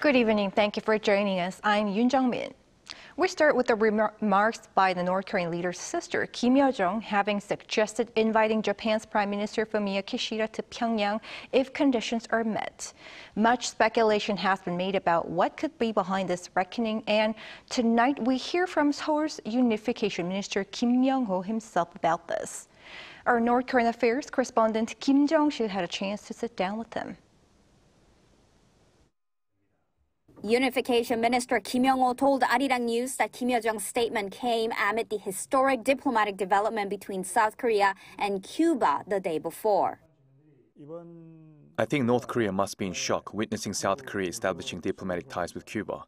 Good evening. Thank you for joining us. I'm Yoon Jung-min. We start with the remarks by the North Korean leader's sister, Kim Yo-jong, having suggested inviting Japan's Prime Minister Fumio Kishida to Pyongyang if conditions are met. Much speculation has been made about what could be behind this reckoning, and tonight we hear from Seoul's Unification Minister Kim Yung-ho himself about this. Our North Korean affairs correspondent Kim Jung-sil had a chance to sit down with him. Unification Minister Kim Yung-ho told Arirang News that Kim Yo-jong's statement came amid the historic diplomatic development between South Korea and Cuba the day before. I think North Korea must be in shock witnessing South Korea establishing diplomatic ties with Cuba.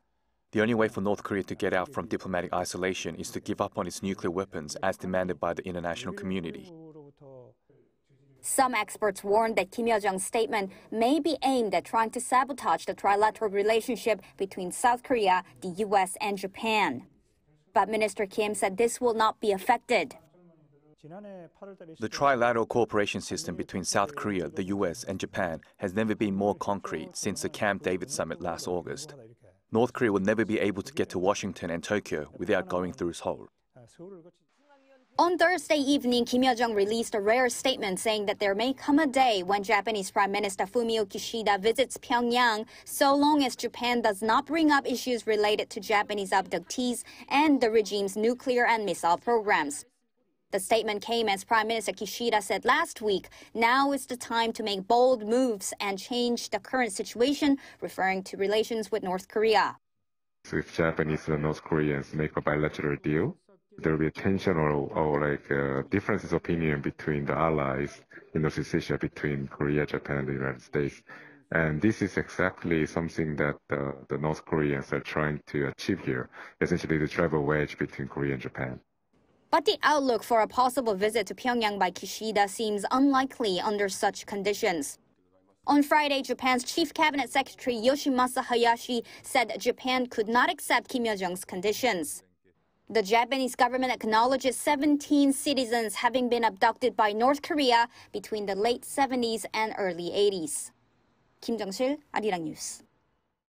The only way for North Korea to get out from diplomatic isolation is to give up on its nuclear weapons as demanded by the international community. Some experts warned that Kim Yo-jong's statement may be aimed at trying to sabotage the trilateral relationship between South Korea, the U.S., and Japan. But Minister Kim said this will not be affected. The trilateral cooperation system between South Korea, the US, and Japan has never been more concrete since the Camp David summit last August. North Korea will never be able to get to Washington and Tokyo without going through Seoul. On Thursday evening, Kim Yo-jong released a rare statement saying that there may come a day when Japanese Prime Minister Fumio Kishida visits Pyongyang so long as Japan does not bring up issues related to Japanese abductees and the regime's nuclear and missile programs. The statement came as Prime Minister Kishida said last week, now is the time to make bold moves and change the current situation, referring to relations with North Korea. If Japanese and North Koreans make a bilateral deal, there will be a tension or, or like uh, differences of opinion between the allies in the situation between Korea, Japan, and the United States. And this is exactly something that uh, the North Koreans are trying to achieve here, essentially to drive a wedge between Korea and Japan. But the outlook for a possible visit to Pyongyang by Kishida seems unlikely under such conditions. On Friday, Japan's Chief Cabinet Secretary Yoshimasa Hayashi said Japan could not accept Kim Yo-jong's conditions. The Japanese government acknowledges 17 citizens having been abducted by North Korea between the late 70s and early 80s. Kim Jung-sil, Arirang News.